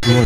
destroy